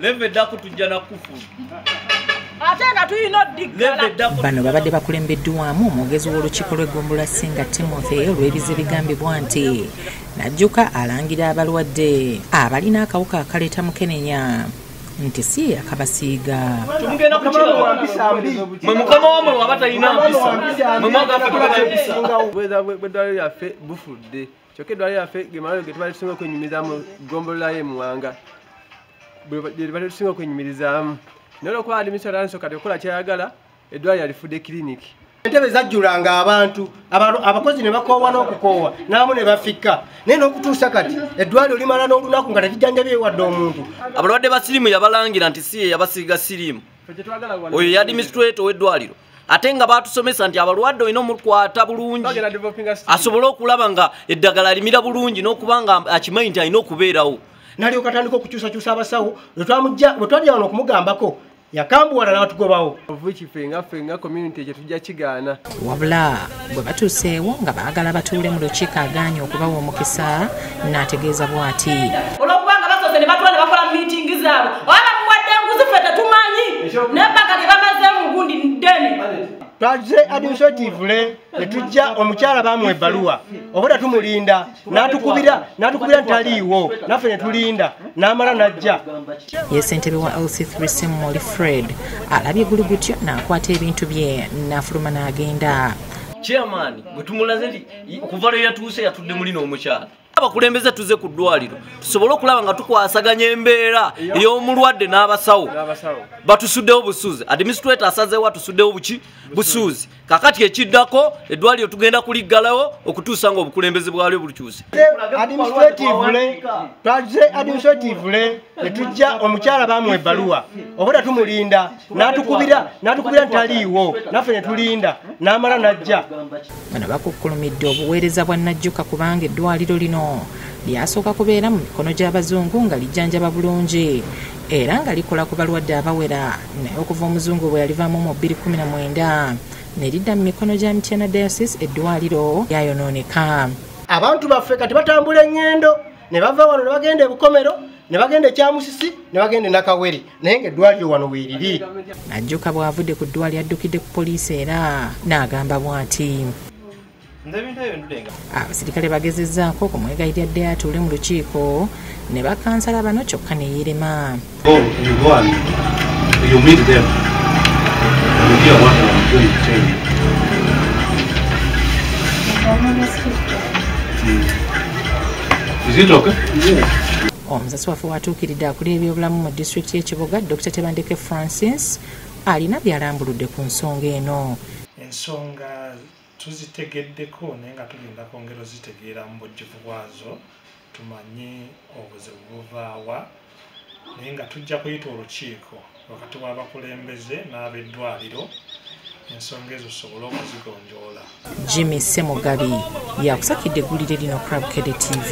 leva eddako tujja nakufulu ate nga tulina oddiggala babadde bakulembeddwamu omwogezi w'olukiiko lw'eggombolola singa timothy olw'ebiza ebigambibwa nti najjuka alangira abalwadde. Abalina akawuka akaleeta mukenenya nti si akabasiiga. Tumugenda kukiraba mwe mukama wamwe waba talina mpisa. mwe mwagaffe tulaba empisa obweza bw'eddwaliro lyaffe bufudde kyokka eddwaliro lyaffe gemalo ge tubadde tusinga okwenyumirizaamu ggombolola y'emuwanga lyetubadde tusinga okwenyumirizaamu naye olwokuba administrator nsooka tekola kyayagala eddwaliro lifudde kiriniki entebe zajjulanga abantu abakozi ne bakoowa n'okukoowa n'amu ne bafikka naye n'okutuusa kati eddwaliro limala n'olunaku nga tekijjanjabye wadde omuntu. Abalwadde ba sirimu yabalangira nti si ye yabasiiga sirimu oyo ye administrator w'eddwaliro. Ate nga batusomesa nti abalwadde olina omukwata bulungi. Asobole okulaba nga eddagala limira bulungi n'okuba nga akimanyi nti alina okubeerawo nalyoka atandika okukyusakyusa abasawo. Bwe twajja wano okumugambako yakambuwala n'atugobawo ovuki ffe nga ffe nga community ekyo tujja kigaana. Wabula bwe batuuseewo nga baagala batuule mu lukiiko agaanye okubawa omukisa n'ategeeza bw'ati. Olwokubanga basoze ne batula ne bakola miitingi zaabwe oba bamuwadde enguzi ffe tetumanyi? Bamazeemu gundi ddene twaze administratively ne tujja omukyala bamuwa ebbaluwa. Obudda tumulinda n'atukubira n'atukubira nti taliiwo naffe ne tulinda n'amala n'ajja. Ye ssentebe wa lc3 simoli fred alabye guli gutyo n'akwata ebintu bye n'afuluma n'agenda. Chairman bwe tumulaze nti okuva lwe yatuuse yatudde mulina omukyala abakulembeze tuze ku ddwaliro. Tusobole okulaba nga tukwasaganya embeera ey'omulwadde n'abasawo. Batusuddewo busuuzi. Administrator asazeewo atusuddewo buki? Busuuzi. Kakati ekiddako eddwaliro tugenda kuliggalawo okutuusa nga obukulembeze bwalyo bulikyuse administratively twaze administratively ne tujja omukyala bamuwa ebbaluwa. Obudda tumulinda n'atukubira n'atukubira nti taliiwo naffe ne tulinda n'amala n'ajja. Bano bakukkulumidde obuweereza bwa najjuka kubanga eddwaliro lino lyasooka kubeera mu mikono gy'abazungu nga lijjanjaba bulungi. Era nga likola ku balwadde abawera. Naye okuva omuzungu bwe yalivaamu mu 219 ne lidda mu mikono gya mityana diocese eddwaliro lyayonooneka. Abantu baffe kati batambula eŋŋendo ne bava wano ne bagenda ebukomero ne bagenda ekyamusisi ne bagenda enakawere naye ngaeddwaliro wano weeriri najjuka bw'avudde ku ddwaliro addukidde ku poliisi era n'agamba bw'ati abasirikale bagezezzaako okumwegayirira dde atuule mu lukiiko ne bakansala bano kyokka ne yeerema. Mm. It okay? omusasi waffe watuukiridde akulira ebyobulamu mu disitulikiti y'ekibuga dr tebandeke francis alina byalambuludde ku nsonga eno ensonga tuzitegeddeko naye nga tugenda kwongera ozitegeera mu bujjuvu bwazo tumanye obuzibu buvaawa naye nga tujja kuyita olukiiko wakati w'abakulembeze n'ab'eddwaliro ensonga ezo tusobole okuzigonjoola. Jimmy semugabi yakusakidde eggulire lino crab kede tv